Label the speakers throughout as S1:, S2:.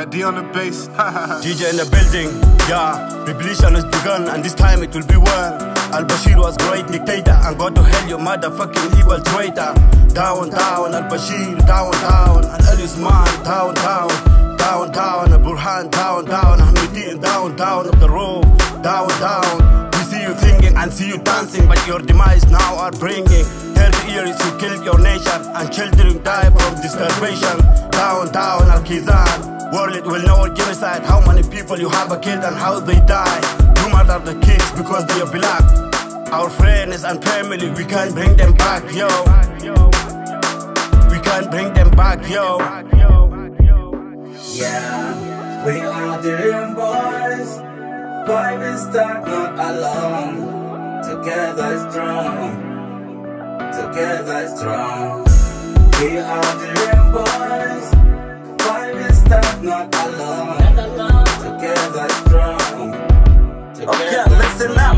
S1: Got D on the bass.
S2: DJ in the building, yeah. Revolution has begun, and this time it will be well. Al Bashir was great dictator, and go to hell, you motherfucking evil traitor. Down, down, Al Bashir, down, down, and Al Usman, down, down, down, down, Al Burhan, down, down, Ahmedin, down, down, up the road, down, down. We see you thinking and see you dancing, but your demise now are bringing. 30 years you killed your nation, and children die from starvation. Down, down, Al Kizan. World will know genocide, how many people you have killed and how they die. You murder the kids because they are black. Our friends and family, we can't bring them back, yo. We can't bring them back, yo.
S3: Yeah, we are the young boys. Five is not alone. Together strong. Together strong. We are the boys not alone. Together strong.
S4: Okay, listen up.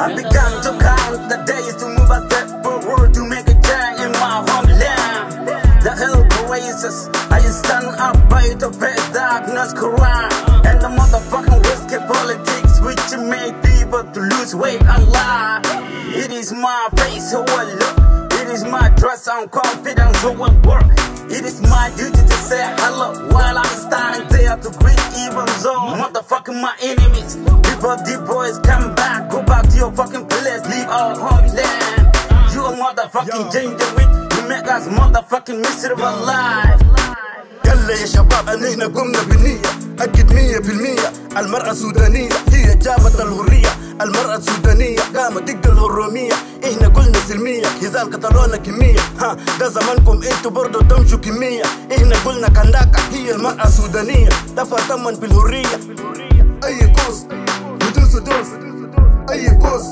S4: I began to count the days to move a step forward to make a change in my homeland. The hell oasis, I stand up by the face darkness Quran and the motherfucking risky politics which made people to lose weight and lie. It is my face who will look. It is my trust and confidence who will work. It is my duty to say motherfucking my enemies. Before the boys come back, go back to your fucking place, leave our homeland. You a motherfucking with, you make us motherfucking miserable life.
S2: يلا يا شباب ان هنا قمنا بالنية. أكد مية بالمية. المرأة السودانية هي جابت الهرية المرأة السودانية قامت تقتل الهرومية. إحنا قلنا سلمية. كيزان قتلونا كمية. ها ده زمانكم إنتوا برضو تمشوا كمية. إحنا قلنا كنداكا هي المرأة السودانية Aïe
S3: cause, le deux se danse. Aïe cause,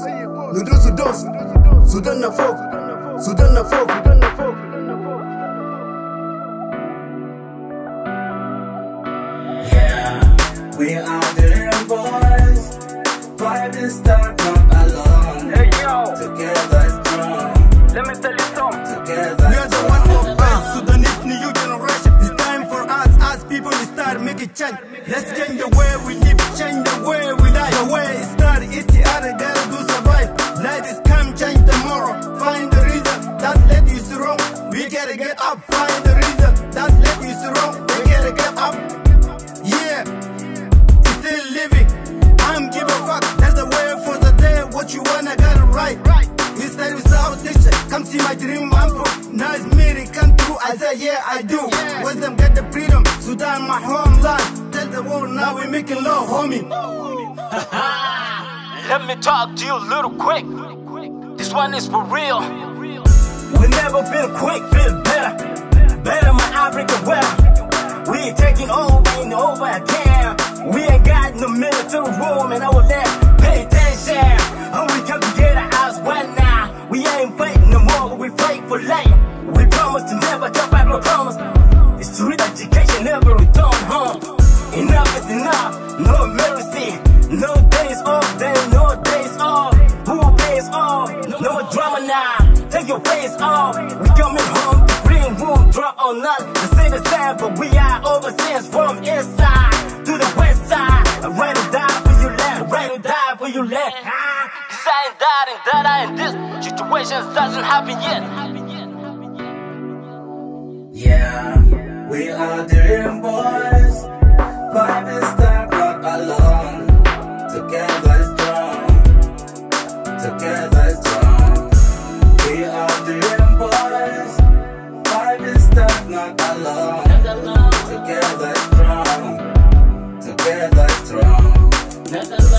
S3: le
S4: deux se
S3: danse. Soudan
S4: la foc, Soudan la foc.
S3: Yeah,
S2: we are the real boys. Vibe and start change. Let's change the way we live, change the way we live. The way it started, it's the other girl to survive. Life is come, change tomorrow. Find the reason that led you wrong. We gotta get up, find the reason that led you wrong. We gotta get up. Yeah, still living. I'm give a fuck. That's the way for the day. What you want, I got it right. Instead without teacher, come see my dream. I'm from nice meeting, come through. I say yeah, I do. Wisdom get the freedom. Sudan, my Tell the world now we making love, homie.
S4: Let me talk to you a little quick. This one is for real. We never feel quick, feel better. Better my African well. We ain't taking over and over again. We ain't got no military room in our land. Pay attention. And we come together as one now. We ain't fighting no more, but we fight for life. Take your face off. We coming home to green room, drop on us. The same side, but we are overseas from east side to the west side. I'm ready to die for you left, ready to die for you left. Cause I ain't died and that I ain't this. Situations doesn't happen yet.
S3: Yeah, we are the boys. Five that's wrong.